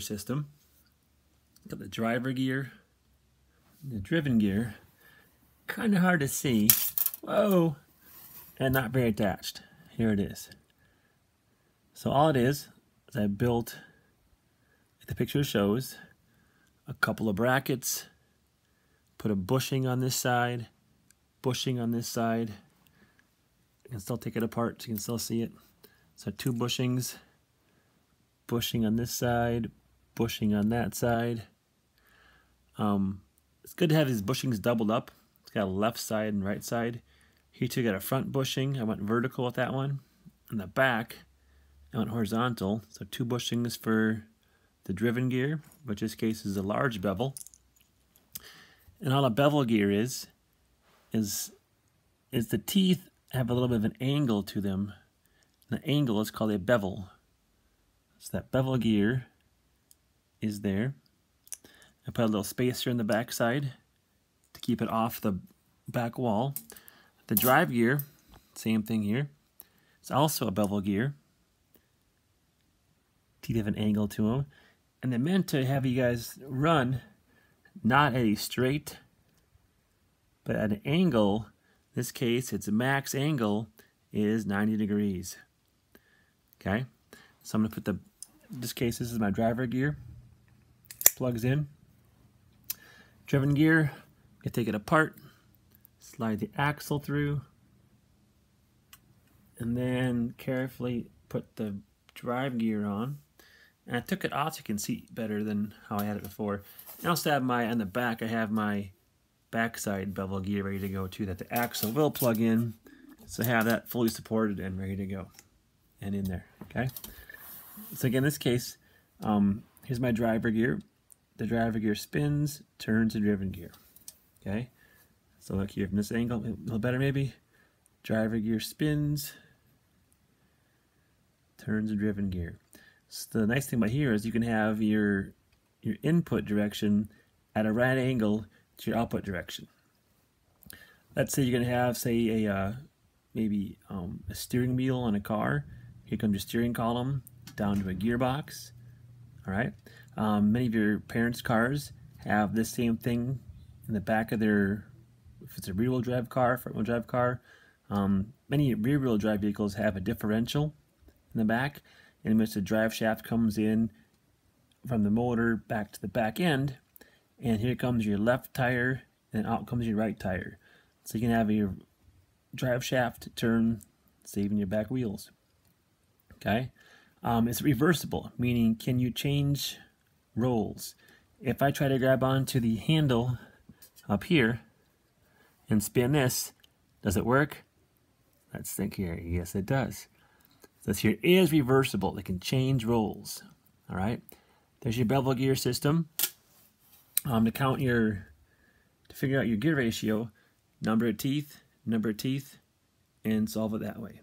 system. Got the driver gear, the driven gear. Kind of hard to see. Whoa! And not very attached. Here it is. So all it is, is I built, the picture shows, a couple of brackets, put a bushing on this side, bushing on this side. You can still take it apart so you can still see it. So two bushings, bushing on this side, bushing on that side. Um, it's good to have these bushings doubled up. It's got a left side and right side. Here too got a front bushing. I went vertical with that one. On the back, I went horizontal. So two bushings for the driven gear, which in this case is a large bevel. And all a bevel gear is, is, is the teeth have a little bit of an angle to them. the angle is called a bevel. So that bevel gear is there. I put a little spacer in the back side to keep it off the back wall. The drive gear, same thing here. It's also a bevel gear. Teeth have an angle to them. And they're meant to have you guys run not at a straight, but at an angle. In this case, its max angle is 90 degrees. Okay, so I'm to put the, in this case, this is my driver gear plugs in. Driven gear, you take it apart, slide the axle through, and then carefully put the drive gear on. And I took it off so you can see better than how I had it before. And I also have my, on the back, I have my backside bevel gear ready to go too, that the axle will plug in. So have that fully supported and ready to go and in there, okay? So again, in this case, um, here's my driver gear the driver gear spins, turns the driven gear. Okay, so look here from this angle, a little better maybe. Driver gear spins, turns the driven gear. So the nice thing about here is you can have your your input direction at a right angle to your output direction. Let's say you're going to have, say, a uh, maybe um, a steering wheel on a car. Here comes your steering column down to a gearbox. All right. Um, many of your parents' cars have this same thing in the back of their, if it's a rear-wheel drive car, front-wheel drive car. Um, many rear-wheel drive vehicles have a differential in the back in which the drive shaft comes in from the motor back to the back end. And here comes your left tire, and out comes your right tire. So you can have your drive shaft turn, saving your back wheels. Okay? Um, it's reversible, meaning can you change roles? If I try to grab onto the handle up here and spin this, does it work? Let's think here. Yes, it does. This here is reversible. It can change roles. All right. There's your bevel gear system. Um, to count your, to figure out your gear ratio, number of teeth, number of teeth, and solve it that way.